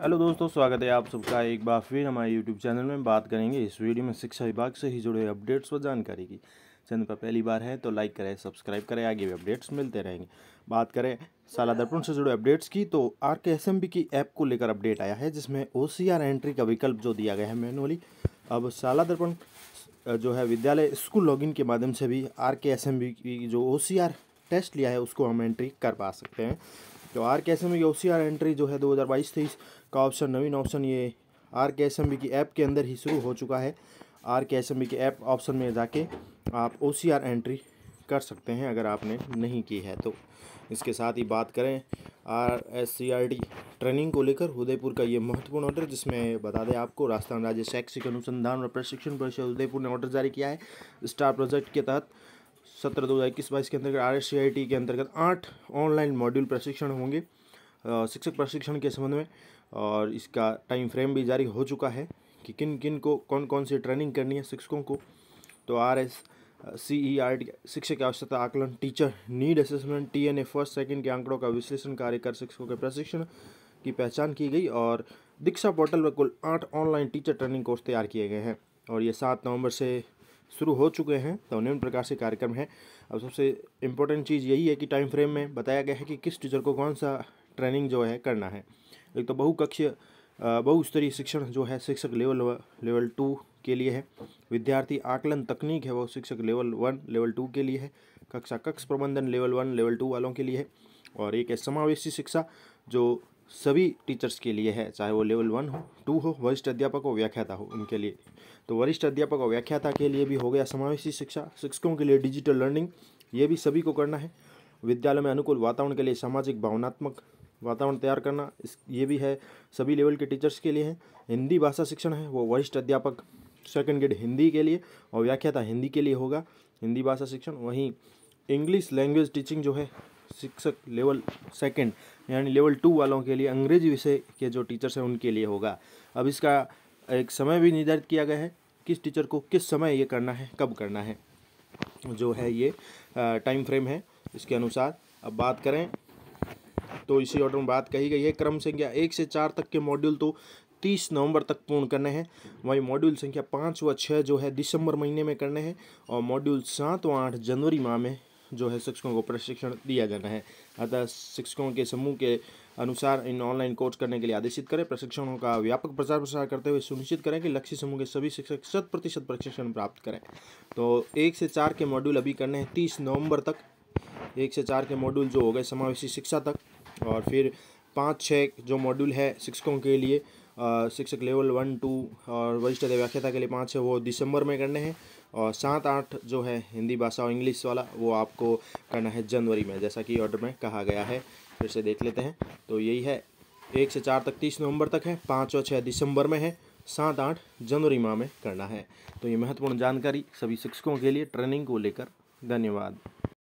Hello दोस्तों, स्वागत है आप सबका एक बार फिर हमारे यूट्यूब चैनल में। बात करेंगे इस वीडियो में शिक्षा विभाग से ही जुड़े अपडेट्स व जानकारी की। चैनल पर पहली बार है तो लाइक करें, सब्सक्राइब करें, आगे भी अपडेट्स मिलते रहेंगे। बात करें साला दर्पण से जुड़े अपडेट्स की तो R K S M B की ऐप को लेकर अपडेट आया है, जिसमें ओ सी आर एंट्री का विकल्प जो दिया गया है मैनुअली। अब साला दर्पण जो है विद्यालय स्कूल लॉगिन के माध्यम से भी are K S M B की जो ओ सी आर टेस्ट लिया है, उसको हम एंट्री कर पा सकते हैं। तो R K S M B O C R entry जो है दो हज़ार बाईस तेईस का ऑप्शन नवीन ऑप्शन ये R K S M B की ऐप के अंदर ही शुरू हो चुका है। R K S M B के ऐप ऑप्शन में जाके आप ओ सी आर एंट्री कर सकते हैं अगर आपने नहीं की है। तो इसके साथ ही बात करें R S C R D training को लेकर उदयपुर का ये महत्वपूर्ण ऑर्डर जिसमें बता दें आपको, राजस्थान राज्य शैक्षिक अनुसंधान और प्रशिक्षण परिषद उदयपुर ने ऑर्डर जारी किया है। स्टार प्रोजेक्ट के तहत सत्रह दो हज़ार इक्कीस बाईस के अंतर्गत R S C I T के अंतर्गत आठ ऑनलाइन मॉड्यूल प्रशिक्षण होंगे। शिक्षक प्रशिक्षण के संबंध में और इसका टाइम फ्रेम भी जारी हो चुका है कि किन किन को कौन कौन सी ट्रेनिंग करनी है शिक्षकों को। तो R S C E R T शिक्षक आवश्यकता आकलन teacher need assessment T N A first second के आंकड़ों का विश्लेषण कार्य कर शिक्षकों के प्रशिक्षण की पहचान की गई और दीक्षा पोर्टल पर कुल आठ ऑनलाइन टीचर ट्रेनिंग कोर्स तैयार किए गए हैं और ये सात नवंबर से शुरू हो चुके हैं तो निम्न प्रकार से कार्यक्रम है। अब सबसे इम्पोर्टेंट चीज़ यही है कि टाइम फ्रेम में बताया गया है कि किस टीचर को कौन सा ट्रेनिंग जो है करना है। एक तो बहुकक्षीय बहुस्तरीय शिक्षण जो है शिक्षक लेवल लेवल टू के लिए है। विद्यार्थी आकलन तकनीक है वो शिक्षक लेवल वन, लेवल टू के लिए है। कक्षा कक्ष प्रबंधन लेवल वन, लेवल टू वालों के लिए है। और एक है समावेशी शिक्षा जो सभी टीचर्स के लिए है, चाहे वो लेवल वन हो, टू हो, वरिष्ठ अध्यापक हो, व्याख्याता हो, उनके लिए। तो वरिष्ठ अध्यापक और व्याख्याता के लिए भी हो गया समावेशी शिक्षा। शिक्षकों के लिए डिजिटल लर्निंग, ये भी सभी को करना है। विद्यालय में अनुकूल वातावरण के लिए सामाजिक, भावनात्मक वातावरण तैयार करना इस, ये भी है। सभी लेवल के टीचर्स के लिए है। हिंदी भाषा शिक्षण है, वो वरिष्ठ अध्यापक सेकंड ग्रेड हिंदी के लिए और व्याख्याता हिंदी के लिए होगा। हिंदी भाषा शिक्षण, वहीं इंग्लिश लैंग्वेज टीचिंग जो है, शिक्षक लेवल सेकंड यानी लेवल टू वालों के लिए अंग्रेज़ी विषय के जो टीचर्स हैं, उनके लिए होगा। अब इसका एक समय भी निर्धारित किया गया है, किस टीचर को किस समय ये करना है, कब करना है, जो है ये टाइम फ्रेम है। इसके अनुसार अब बात करें तो इसी ऑर्डर में बात कही गई है। क्रम संख्या एक से चार तक के मॉड्यूल तो तीस नवंबर तक पूर्ण करने हैं। वहीं मॉड्यूल संख्या पाँच व छः जो है दिसंबर महीने में करने हैं और मॉड्यूल सात व आठ जनवरी माह में जो है शिक्षकों को प्रशिक्षण दिया जाना है। अतः शिक्षकों के समूह के अनुसार इन ऑनलाइन कोर्स करने के लिए आदेशित करें। प्रशिक्षणों का व्यापक प्रचार प्रसार करते हुए सुनिश्चित करें कि लक्ष्य समूह के सभी शिक्षक शत प्रतिशत प्रशिक्षण प्राप्त करें। तो एक से चार के मॉड्यूल अभी करने हैं तीस नवंबर तक। एक से चार के मॉड्यूल जो हो गए समावेशी शिक्षा तक। और फिर पाँच छः जो मॉड्यूल है शिक्षकों के लिए शिक्षक लेवल वन टू और वरिष्ठ व्याख्याता के लिए पाँच है वो दिसंबर में करने हैं और सात आठ जो है हिंदी भाषा और इंग्लिश वाला वो आपको करना है जनवरी में, जैसा कि ऑर्डर में कहा गया है। फिर से देख लेते हैं। तो यही है। एक से चार तक तीस नवंबर तक है, पाँच और छः दिसंबर में है, सात आठ जनवरी माह में करना है। तो ये महत्वपूर्ण जानकारी सभी शिक्षकों के लिए, ट्रेनिंग को लेकर। धन्यवाद।